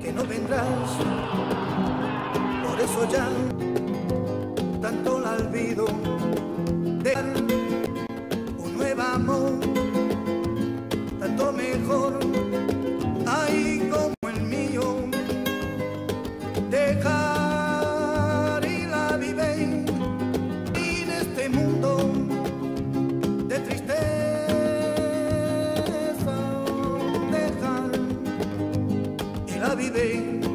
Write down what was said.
que no vendrás, por eso ya tanto la olvido. De un nuevo amor, tanto mejor, ay como el mío, dejar y la vive. En este mundo la viven